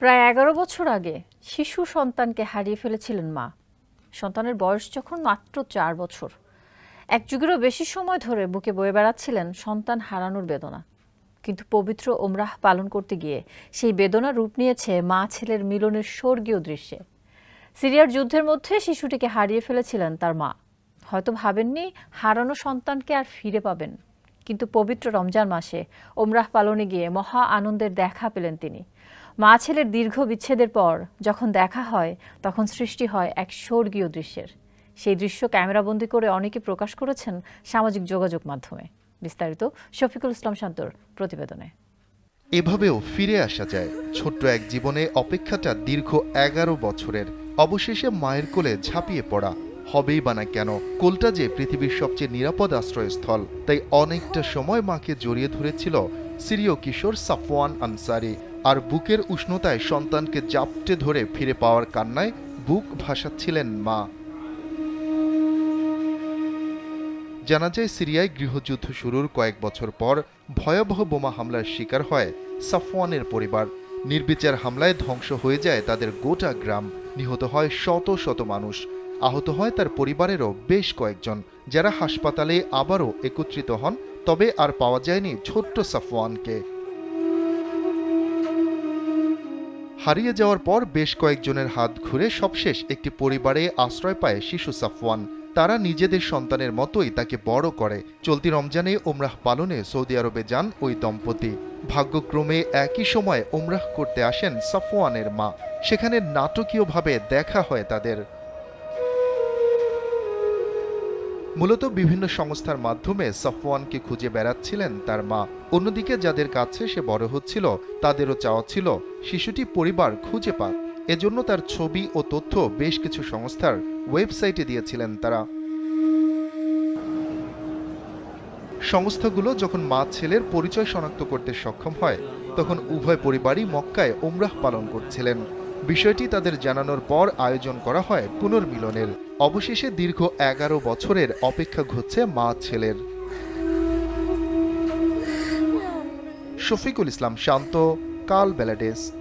প্রায় এগারো বছর আগে শিশু সন্তানকে হারিয়ে ফেলেছিলেন মা। সন্তানের বয়স যখন মাত্র চার বছর। এক যুগেরও বেশি সময় ধরে বুকে বয়ে বেড়াচ্ছিলেন সন্তান হারানোর বেদনা। কিন্তু পবিত্র ওমরাহ পালন করতে গিয়ে সেই বেদনা রূপ নিয়েছে মা ছেলের মিলনের স্বর্গীয় দৃশ্যে। সিরিয়ার যুদ্ধের মধ্যে শিশুটিকে হারিয়ে ফেলেছিলেন তার মা। হয়তো ভাবেননি হারানো সন্তানকে আর ফিরে পাবেন। কিন্তু পবিত্র রমজান মাসে ওমরাহ পালনে গিয়ে মহা আনন্দের দেখা পেলেন তিনি। মা ছেলের দীর্ঘ বিচ্ছেদের পর যখন দেখা হয়, তখন সৃষ্টি হয় এক স্বর্গীয় দৃশ্যের। সেই দৃশ্য ক্যামেরাবন্দি করে অনেকে প্রকাশ করেছেন সামাজিক যোগাযোগ মাধ্যমে। বিস্তারিত শফিকুল ইসলাম শান্তর প্রতিবেদনে। এভাবেও ফিরে আসা যায়। ছোট্ট এক জীবনে অপেক্ষাটা দীর্ঘ এগারো বছরের। অবশেষে মায়ের কোলে ঝাঁপিয়ে পড়া। হবেই বা না কেন, কোলটা যে পৃথিবীর সবচেয়ে নিরাপদ আশ্রয়স্থল, তাই অনেকটা সময় মাকে জড়িয়ে ধরেছিল সিরীয় কিশোর সাফওয়ান আনসারি। আর বুকের উষ্ণতায় সন্তানকে জাপটে ধরে ফিরে পাওয়ার কান্নায় বুক ভাসাচ্ছিলেন মা। জানা যায়, সিরিয়ায় গৃহযুদ্ধ শুরুর কয়েক বছর পর ভয়াবহ বোমা হামলার শিকার হয় সাফওয়ানের পরিবার। নির্বিচার হামলায় ধ্বংস হয়ে যায় তাদের গোটা গ্রাম। নিহত হয় শত শত মানুষ। আহত হয় তার পরিবারেরও বেশ কয়েকজন, যারা হাসপাতালে আবারও একত্রিত হন, তবে আর পাওয়া যায়নি ছোট্ট সাফওয়ানকে। হারিয়ে যাওয়ার পর বেশ কয়েকজনের হাত ঘুরে সবশেষ একটি পরিবারে আশ্রয় পায় শিশু সাফওয়ান। তারা নিজেদের সন্তানের মতোই তাকে বড় করে। চলতি রমজানে ওমরাহ পালনে সৌদি আরবে যান ওই দম্পতি। ভাগ্যক্রমে একই সময় ওমরাহ করতে আসেন সাফওয়ানের মা। সেখানে নাটকীয়ভাবে দেখা হয় তাদের। মূলত বিভিন্ন সংস্থার মাধ্যমে সফওয়ানকে খুঁজে বেড়াচ্ছিলেন তার মা। অন্যদিকে যাদের কাছে সে বড় হচ্ছিল, তাদেরও চাওয়া ছিল শিশুটি পরিবার খুঁজে পাক। এজন্য তার ছবি ও তথ্য বেশ কিছু সংস্থার ওয়েবসাইটে দিয়েছিলেন তারা। সংস্থাগুলো যখন মা ছেলের পরিচয় শনাক্ত করতে সক্ষম হয়, তখন উভয় পরিবারই মক্কায় ওমরাহ পালন করছিলেন। বিষয়টি তাদের জানানোর পর আয়োজন করা হয় পুনর্মিলনের। অবশেষে দীর্ঘ এগারো বছরের অপেক্ষা ঘটছে মা ছেলের। শফিকুল ইসলাম শান্ত কাল বেলাডেস্ক